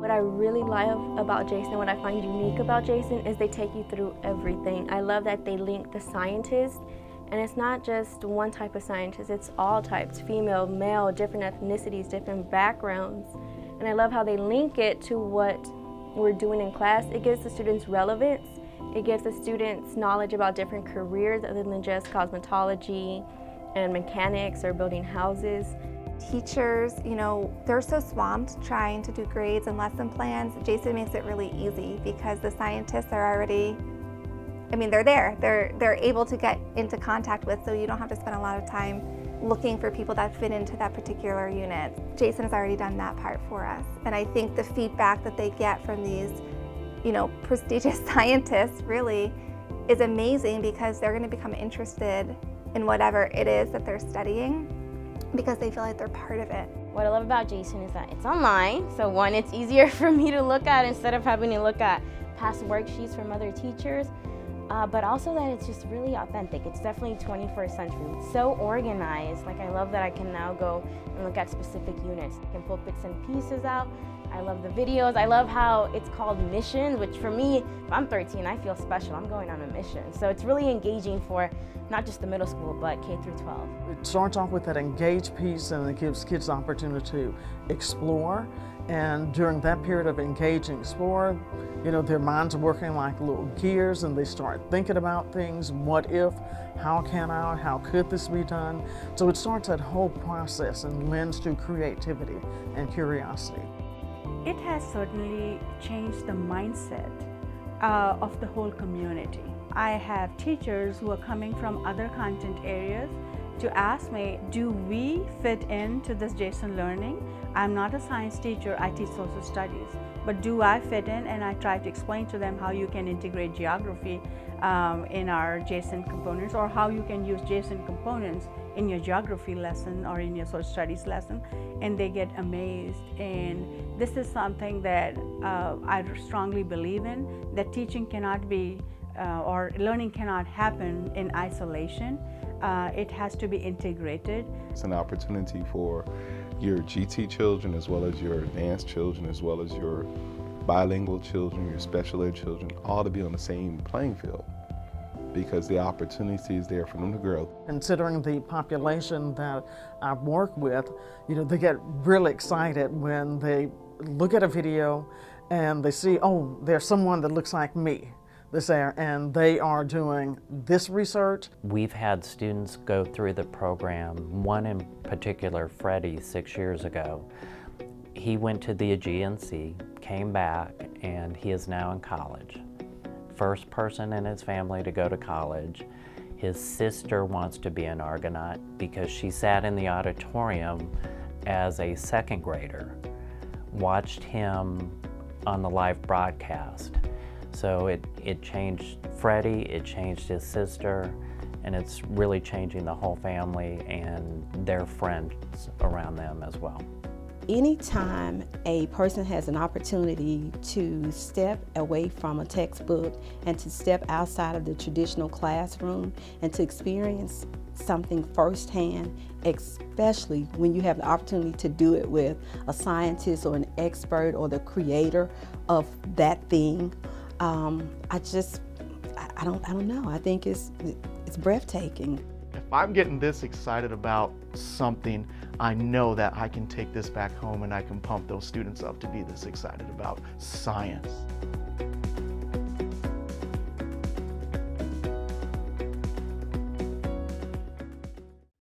What I really love about Jason, what I find unique about Jason, is they take you through everything. I love that they link the scientists, and it's not just one type of scientist, it's all types, female, male, different ethnicities, different backgrounds. And I love how they link it to what we're doing in class. It gives the students relevance, it gives the students knowledge about different careers other than just cosmetology and mechanics or building houses teachers, you know, they're so swamped trying to do grades and lesson plans. Jason makes it really easy because the scientists are already, I mean, they're there. They're, they're able to get into contact with, so you don't have to spend a lot of time looking for people that fit into that particular unit. Jason has already done that part for us. And I think the feedback that they get from these, you know, prestigious scientists really is amazing because they're going to become interested in whatever it is that they're studying because they feel like they're part of it. What I love about Jason is that it's online, so one, it's easier for me to look at instead of having to look at past worksheets from other teachers, uh, but also that it's just really authentic. It's definitely 21st century. It's so organized. Like I love that I can now go and look at specific units. I can pull bits and pieces out I love the videos. I love how it's called missions, which for me, if I'm 13, I feel special. I'm going on a mission. So it's really engaging for not just the middle school, but K through 12. It starts off with that engage piece and it gives kids the opportunity to explore. And during that period of engage and explore, you know, their minds are working like little gears and they start thinking about things. What if? How can I? How could this be done? So it starts that whole process and lends to creativity and curiosity. It has certainly changed the mindset uh, of the whole community. I have teachers who are coming from other content areas to ask me, do we fit into this Jason learning? I'm not a science teacher, I teach social studies, but do I fit in? And I try to explain to them how you can integrate geography um, in our Jason components or how you can use Jason components in your geography lesson or in your social studies lesson and they get amazed. And this is something that uh, I strongly believe in that teaching cannot be uh, or learning cannot happen in isolation. Uh, it has to be integrated. It's an opportunity for your GT children as well as your advanced children as well as your bilingual children, your special ed children, all to be on the same playing field because the opportunity is there for them to grow. Considering the population that I work with, you know, they get really excited when they look at a video and they see, oh, there's someone that looks like me this there, and they are doing this research. We've had students go through the program, one in particular, Freddie, six years ago. He went to the Aegean Sea, came back, and he is now in college first person in his family to go to college. His sister wants to be an Argonaut because she sat in the auditorium as a second grader, watched him on the live broadcast. So it, it changed Freddie, it changed his sister, and it's really changing the whole family and their friends around them as well anytime a person has an opportunity to step away from a textbook and to step outside of the traditional classroom and to experience something firsthand, especially when you have the opportunity to do it with a scientist or an expert or the creator of that thing, um, I just, I don't, I don't know. I think it's, it's breathtaking. If I'm getting this excited about something, I know that I can take this back home and I can pump those students up to be this excited about science.